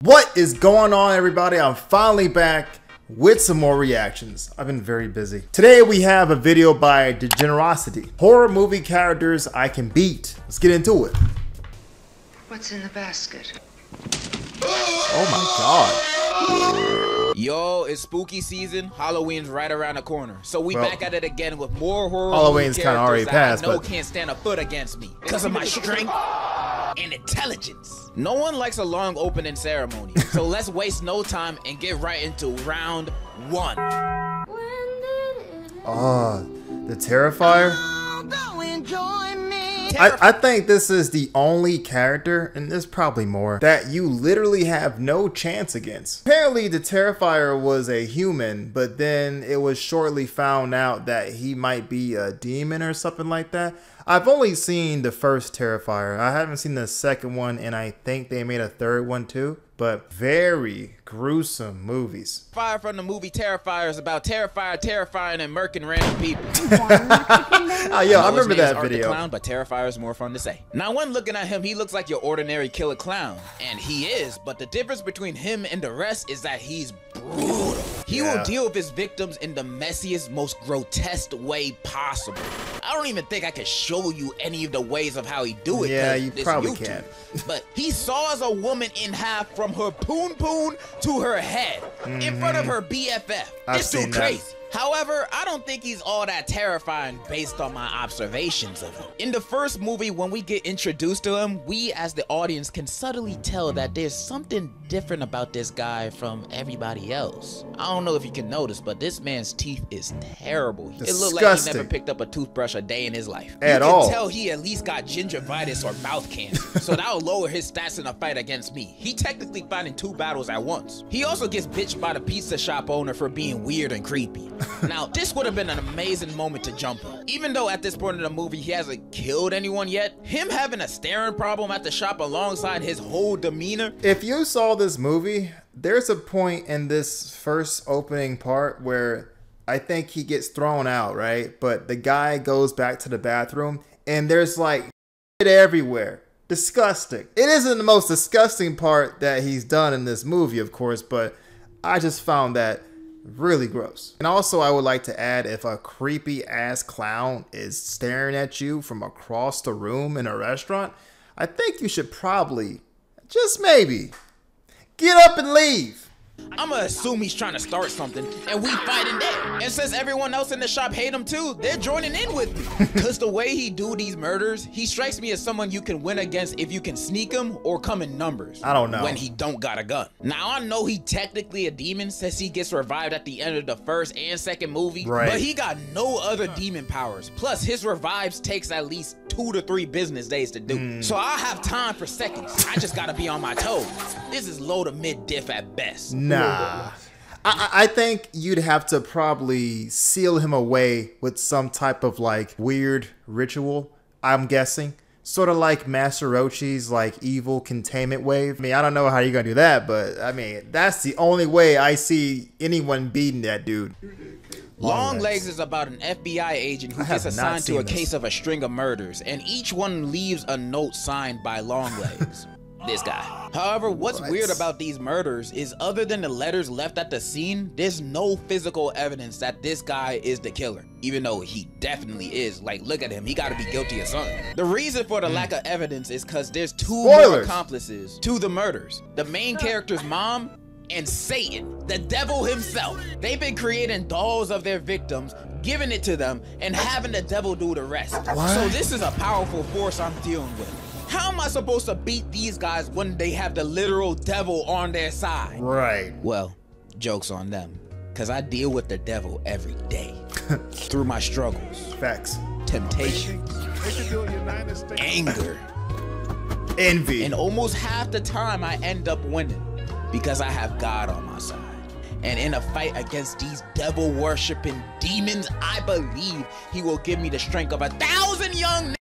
What is going on everybody? I'm finally back with some more reactions. I've been very busy. Today we have a video by Degenerocity. Horror movie characters I can beat. Let's get into it. What's in the basket? Oh my god. Yo, it's spooky season. Halloween's right around the corner. So we Well, back at it again with more horror Halloween's kinda already characters that passed, I know but- can't stand a foot against me because of my strength and intelligence. No one likes a long opening ceremony. so let's waste no time and get right into round one. Oh, the Terrifier? I, I think this is the only character, and there's probably more, that you literally have no chance against. Apparently, the Terrifier was a human, but then it was shortly found out that he might be a demon or something like that. I've only seen the first Terrifier. I haven't seen the second one, and I think they made a third one too. But very gruesome movies. Fire from the movie Terrifier is about Terrifier terrifying and murking random people. Oh, yo, I know his remember that Art the video. Clown, but Terrifier is more fun to say. Now, when looking at him, he looks like your ordinary killer clown, and he is. But the difference between him and the rest is that he's brutal. He Yeah. will deal with his victims in the messiest, most grotesque way possible. I don't even think I can show you any of the ways of how he do it. Yeah, you probably YouTube. can't. but he saws a woman in half from her poon poon to her head in front of her BFF. Mm-hmm. I've seen that. However, I don't think he's all that terrifying based on my observations of him. In the first movie, when we get introduced to him, we as the audience can subtly tell that there's something different about this guy from everybody else. I don't know if you can notice, but this man's teeth is terrible. It looked like he never picked up a toothbrush a day in his life. At you all. can tell he at least got gingivitis or mouth cancer, so that'll lower his stats in a fight against me. He technically fighting two battles at once. He also gets bitched by the pizza shop owner for being weird and creepy. Now, this would have been an amazing moment to jump on. Even though at this point in the movie he hasn't killed anyone yet, him having a staring problem at the shop alongside his whole demeanor If you saw this movie, there's a point in this first opening part where I think he gets thrown out, right? But the guy goes back to the bathroom and there's like shit everywhere. Disgusting. It isn't the most disgusting part that he's done in this movie, of course, but I just found that really gross. And also, I would like to add if a creepy ass clown is staring at you from across the room in a restaurant, I think you should probably, just maybe, get up and leave. I'ma assume he's trying to start something, and we fighting there. And since everyone else in the shop hate him too, they're joining in with me. Cause the way he do these murders, he strikes me as someone you can win against if you can sneak him or come in numbers. I don't know. When he don't got a gun. Now I know he technically a demon since he gets revived at the end of the first and second movie. Right. But he got no other demon powers. Plus his revives takes at least two to three business days to do. Hmm. So I'll have time for seconds. I just gotta be on my toes. This is low to mid diff at best. Nah. I, I I think you'd have to probably seal him away with some type of like weird ritual, I'm guessing. Sort of like Master Roshi's like evil containment wave. I mean, I don't know how you're gonna do that, but I mean, that's the only way I see anyone beating that dude. Longlegs. Legs is about an FBI agent who I gets assigned to a this. case of a string of murders, and each one leaves a note signed by Longlegs. This guy. However, what's What? weird about these murders is other than the letters left at the scene, there's no physical evidence that this guy is the killer. Even though he definitely is. Like, look at him, he gotta be guilty of something. The reason for the hmm. lack of evidence is because there's two more accomplices to the murders. The main character's mom and Satan, the devil himself. They've been creating dolls of their victims, giving it to them, and having the devil do the rest. So this is a powerful force I'm dealing with. How am I supposed to beat these guys when they have the literal devil on their side? Right. Well, joke's on them. Cause I deal with the devil every day. Through my struggles, Facts. temptation, anger, Envy. And almost half the time I end up winning because I have God on my side. And in a fight against these devil worshiping demons, I believe he will give me the strength of a thousand young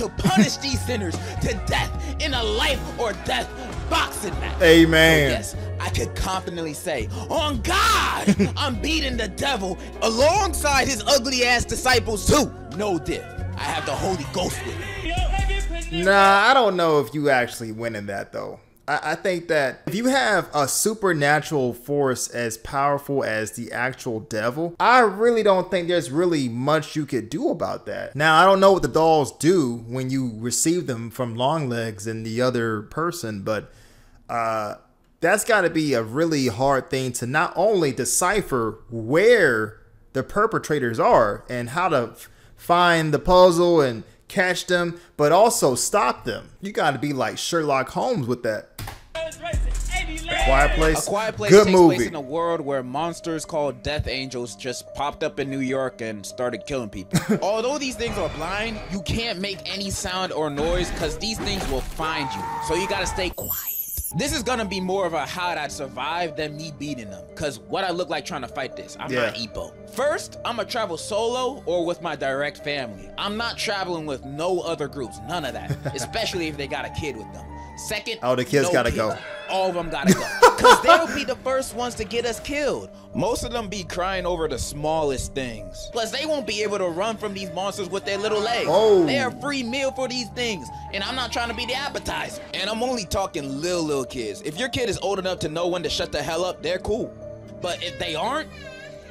to punish these sinners to death in a life or death boxing match. Amen. Yes, I could confidently say, on God, I'm beating the devil alongside his ugly ass disciples too. No diff. I have the Holy Ghost with me. Nah, I don't know if you actually win in that though. I, think that if you have a supernatural force as powerful as the actual devil, I really don't think there's really much you could do about that. Now, I don't know what the dolls do when you receive them from Longlegs and the other person, but uh, that's got to be a really hard thing to not only decipher where the perpetrators are and how to find the puzzle and catch them, but also stop them. You got to be like Sherlock Holmes with that. Quiet Place. A Quiet Place Good takes movie. place in a world where monsters called Death Angels just popped up in New York and started killing people. Although these things are blind, you can't make any sound or noise because these things will find you. So you gotta stay quiet. This is gonna be more of a how'd I survive than me beating them. Cause what I look like trying to fight this. I'm not Yeah. Epo. First, I'm gonna travel solo or with my direct family. I'm not traveling with no other groups, none of that. Especially if they got a kid with them. Second, Oh, the kids no gotta go. All of them gotta go. Cause they'll be the first ones to get us killed. Most of them be crying over the smallest things. Plus, they won't be able to run from these monsters with their little legs. Oh. They're a free meal for these things. And I'm not trying to be the appetizer. And I'm only talking little, little kids. If your kid is old enough to know when to shut the hell up, they're cool. But if they aren't,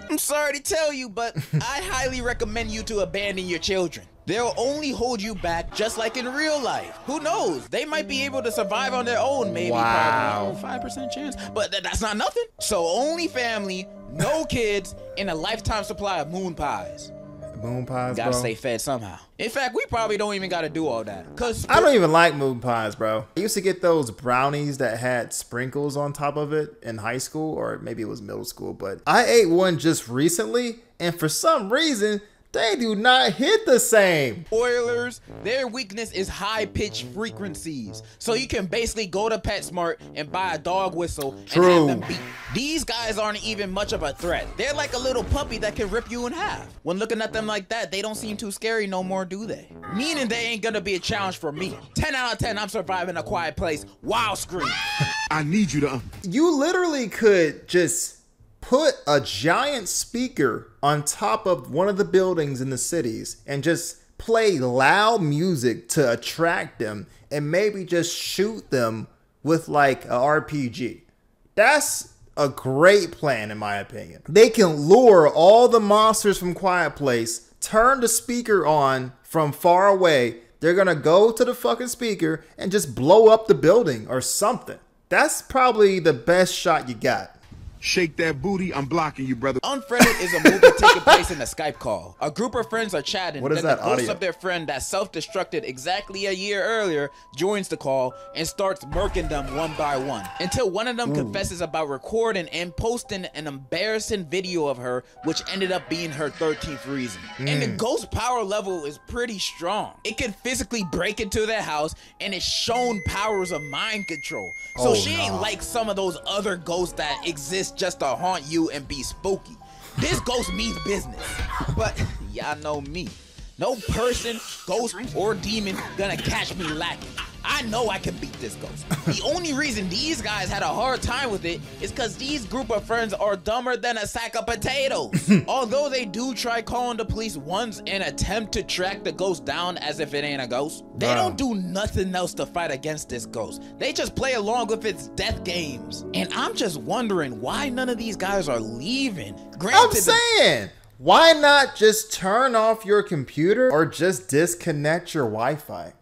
I'm sorry to tell you, but I highly recommend you to abandon your children. They'll only hold you back just like in real life. Who knows? They might be able to survive on their own, maybe. Wow. 5% chance. But th- that's not nothing. So only family, no kids, and a lifetime supply of moon pies. Moon pies, Gotta bro. stay fed somehow. In fact, we probably don't even gotta do all that. Cause I don't even like moon pies, bro. I used to get those brownies that had sprinkles on top of it in high school, or maybe it was middle school. But I ate one just recently, and for some reason, they do not hit the same. Spoilers, their weakness is high pitched frequencies. So you can basically go to PetSmart and buy a dog whistle True. and have them beat. These guys aren't even much of a threat. They're like a little puppy that can rip you in half. When looking at them like that, they don't seem too scary no more, do they? Meaning they ain't gonna be a challenge for me. 10 out of 10, I'm surviving a quiet place. Wow, scream. I need you to. Um, you literally could just put a giant speaker on top of one of the buildings in the cities and just play loud music to attract them and maybe just shoot them with like a RPG. That's a great plan in my opinion. They can lure all the monsters from Quiet Place, turn the speaker on from far away. They're gonna go to the fucking speaker and just blow up the building or something. That's probably the best shot you got. Shake that booty. I'm blocking you, brother. Unfriended is a movie taking place in a Skype call. A group of friends are chatting. What is then that the ghost of their friend that self-destructed exactly a year earlier joins the call and starts murking them one by one until one of them confesses about recording and posting an embarrassing video of her, which ended up being her 13th reason. And the Mm. ghost power level is pretty strong. It can physically break into their house and it's shown powers of mind control. So Oh, she ain't like some of those other ghosts that exist just to haunt you and be spooky. This ghost means business. But y'all know me. No person, ghost, or demon gonna catch me lacking. I know I can beat this ghost. The only reason these guys had a hard time with it is because these group of friends are dumber than a sack of potatoes. Although they do try calling the police once and attempt to track the ghost down as if it ain't a ghost, they Wow. don't do nothing else to fight against this ghost. They just play along with its death games. And I'm just wondering why none of these guys are leaving. Granted, I'm saying, why not just turn off your computer or just disconnect your Wi Fi?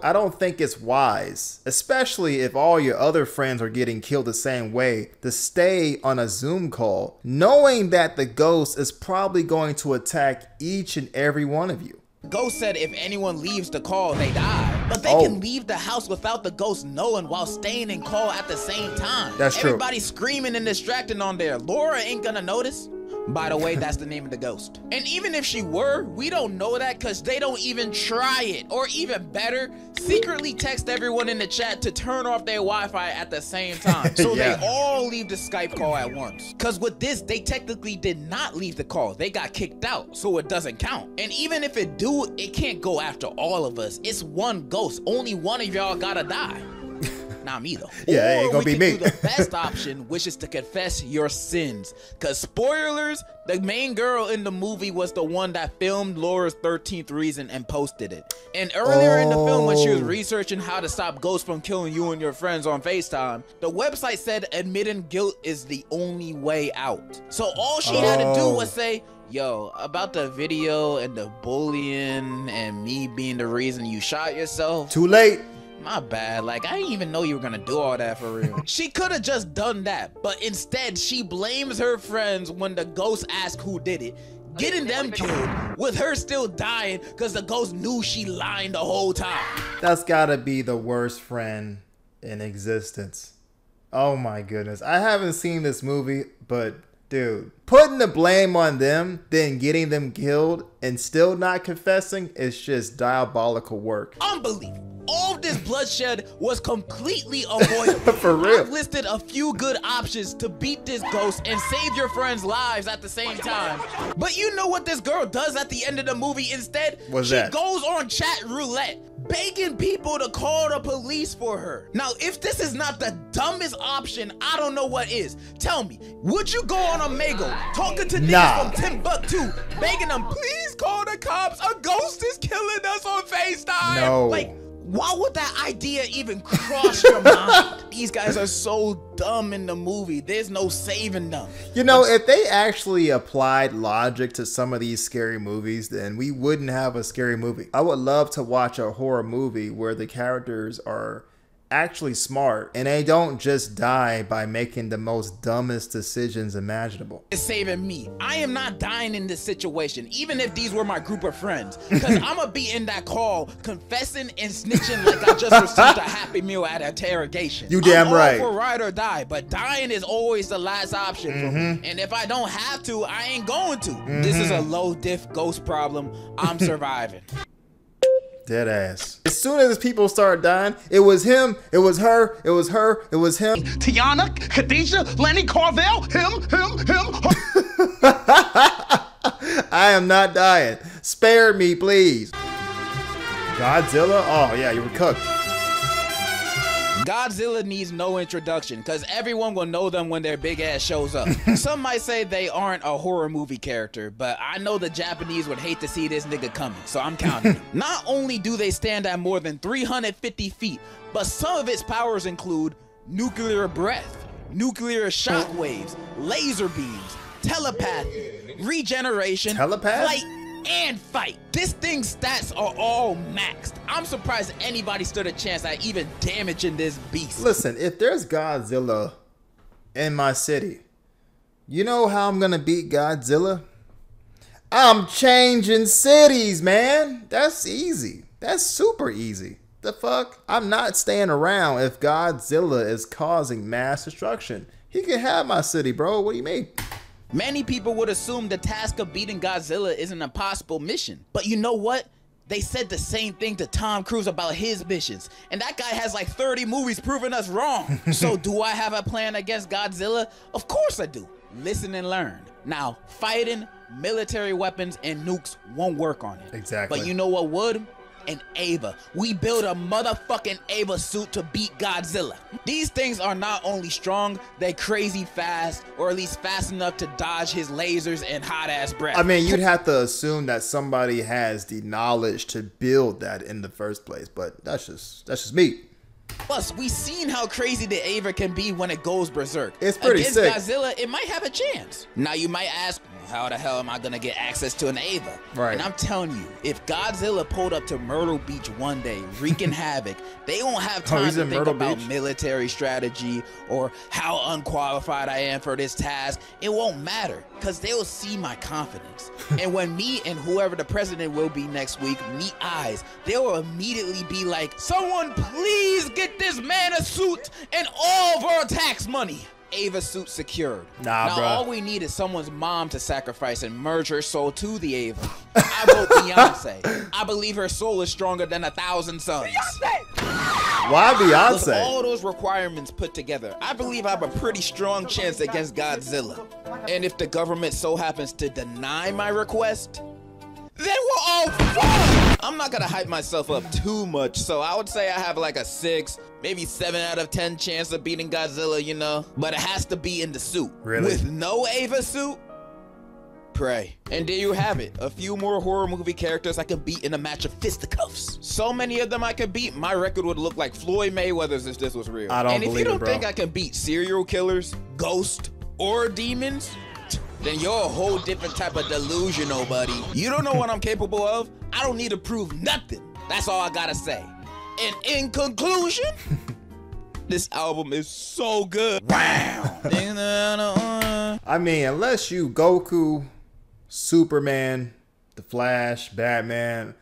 I don't think it's wise, especially if all your other friends are getting killed the same way, to stay on a Zoom call, knowing that the ghost is probably going to attack each and every one of you. Ghost said if anyone leaves the call, they die. But they Oh. can leave the house without the ghost knowing while staying in call at the same time. That's true. Everybody screaming and distracting on there. Laura ain't gonna notice. By the way, that's the name of the ghost. And even if she were, we don't know that because they don't even try it. Or even better, secretly text everyone in the chat to turn off their Wi-Fi at the same time. So Yeah. they all leave the Skype call at once. Cause with this, they technically did not leave the call. They got kicked out, so it doesn't count. And even if it do, it can't go after all of us. It's one ghost. Only one of y'all gotta die. Not me though. Yeah, it ain't gonna be me. the best option, which is to confess your sins. Cause spoilers, the main girl in the movie was the one that filmed Laura's 13th reason and posted it. And earlier in the film, when she was Oh. researching how to stop ghosts from killing you and your friends on FaceTime, the website said admitting guilt is the only way out. So all she had to do Oh. was say, Yo, about the video and the bullying and me being the reason you shot yourself. Too late. My bad. Like, I didn't even know you were gonna do all that for real. she could have just done that, but instead, she blames her friends when the ghost asks who did it, oh, getting them killed, with her still dying because the ghost knew she lying the whole time. That's gotta be the worst friend in existence. Oh my goodness. I haven't seen this movie, but dude, putting the blame on them, then getting them killed, and still not confessing is just diabolical work. Unbelievable. All this bloodshed was completely avoidable. For real. I've listed a few good options to beat this ghost and save your friends' lives at the same time. But you know what this girl does at the end of the movie instead? What's she that? goes on chat roulette, begging people to call the police for her. Now, if this is not the dumbest option, I don't know what is. Tell me, would you go on Omegle talking to niggas Nah. from Timbuktu, begging them, please call the cops? A ghost is killing us on FaceTime. No. Like, why would that idea even cross your mind? These guys are so dumb in the movie. There's no saving them. You know, if they actually applied logic to some of these scary movies, then we wouldn't have a scary movie. I would love to watch a horror movie where the characters are actually smart and they don't just die by making the most dumbest decisions imaginable. It's saving me. I am not dying in this situation, even if these were my group of friends. Because I'm going to be in that call confessing and snitching like I just received a happy meal at interrogation. You damn I'm right. for ride or die, but dying is always the last option for Mm-hmm. me. And if I don't have to, I ain't going to. This is a low diff ghost problem. I'm surviving. Dead ass. As soon as people started dying, it was him, it was her, it was her, it was him. Tiana, Khadijah, Lenny Carvel, him, him, him. I am not dying. Spare me, please. Godzilla? Oh, yeah, you were cooked. Godzilla needs no introduction because everyone will know them when their big ass shows up. Some might say they aren't a horror movie character, but I know the Japanese would hate to see this nigga coming, so I'm counting. Not only do they stand at more than 350 feet, but some of its powers include nuclear breath, nuclear shockwaves, laser beams, telepathy, regeneration, Telepath? flight, and fight. This thing's stats are all maxed. I'm surprised anybody stood a chance at even damaging this beast. Listen, if there's Godzilla in my city, you know how I'm gonna beat Godzilla? I'm changing cities, man. That's easy. That's super easy. The fuck? I'm not staying around if Godzilla is causing mass destruction. He can have my city, bro. What do you mean? Many people would assume the task of beating Godzilla is an impossible mission. But you know what? They said the same thing to Tom Cruise about his missions. And that guy has like 30 movies proving us wrong. so do I have a plan against Godzilla? Of course I do. Listen and learn. Now, fighting, military weapons, and nukes won't work on it. Exactly. But you know what would? An Eva. We build a motherfucking Eva suit to beat Godzilla. These things are not only strong, they're crazy fast, or at least fast enough to dodge his lasers and hot ass breath. I mean, you'd have to assume that somebody has the knowledge to build that in the first place, but that's just that's just me. Plus, we've seen how crazy the Eva can be when it goes berserk. It's pretty Against sick. Godzilla, it might have a chance. Now you might ask, how the hell am I gonna get access to an Eva? Right. And I'm telling you, if Godzilla pulled up to Myrtle Beach one day, wreaking havoc, they won't have oh, time Oh, to in think Myrtle about Beach? military strategy or how unqualified I am for this task. It won't matter, cause they'll see my confidence. and when me and whoever the president will be next week meet eyes, they'll immediately be like, someone please get this man a suit and all of our tax money. Eva suit secured. Nah, now bruh. all we need is someone's mom to sacrifice and merge her soul to the Eva. I vote Beyonce. I believe her soul is stronger than a thousand suns. Why With Beyonce? all those requirements put together, I believe I have a pretty strong chance against Godzilla. And if the government so happens to deny my request, then we're all fucked. I'm not gonna hype myself up too much, so I would say I have like a six, maybe 7 out of 10 chance of beating Godzilla, you know? But it has to be in the suit. Really? With no Eva suit? Pray. And there you have it. A few more horror movie characters I could beat in a match of fisticuffs. So many of them I could beat, my record would look like Floyd Mayweather's if this was real. I don't and if believe you don't bro. think I can beat serial killers, ghosts, or demons, then you're a whole different type of delusional, buddy. You don't know what I'm capable of? I don't need to prove nothing. That's all I gotta say. And in conclusion, this album is so good. Wow. I mean, unless you Goku, Superman, The Flash, Batman,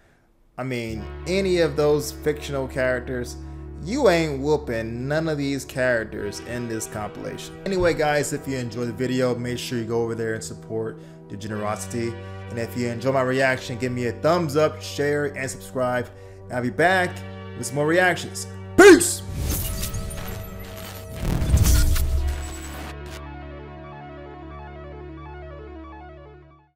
I mean, any of those fictional characters, you ain't whooping none of these characters in this compilation. Anyway, guys, if you enjoyed the video, make sure you go over there and support Degenerocity. And if you enjoy my reaction, give me a thumbs up, share, and subscribe. And I'll be back with some more reactions. Peace!